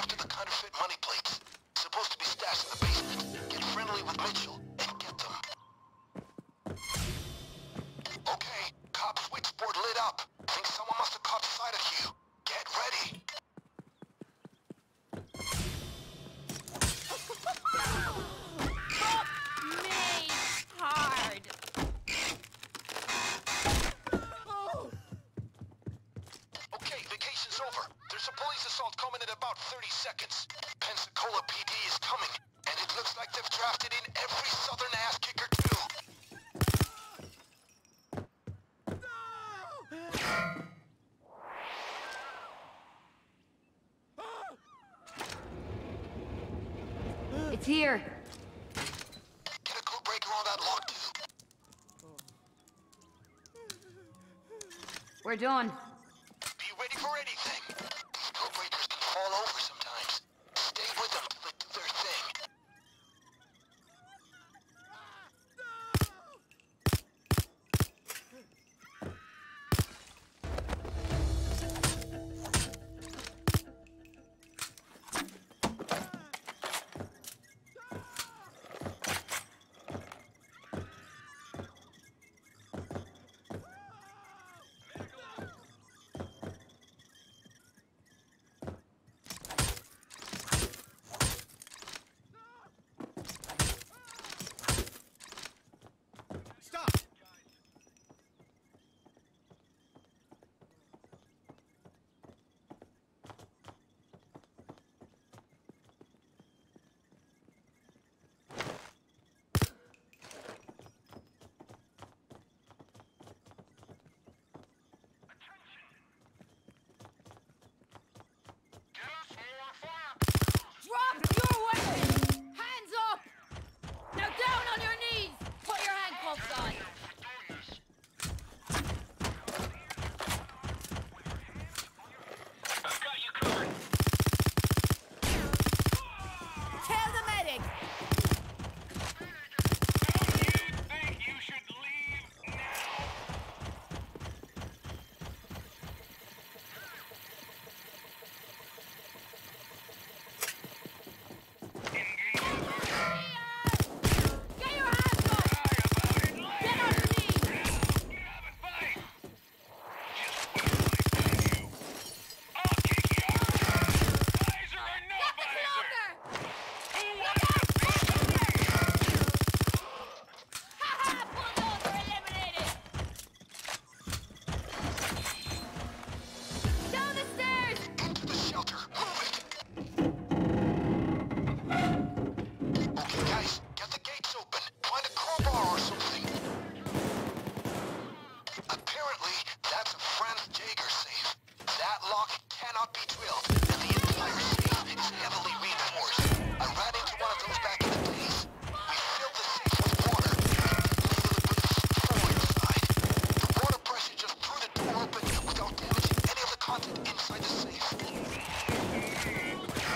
after the counterfeit money plates. Supposed to be stashed in the basement. Get friendly with Mitchell. here. Get a code breaker on that lock. We're done. Drop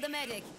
the medic.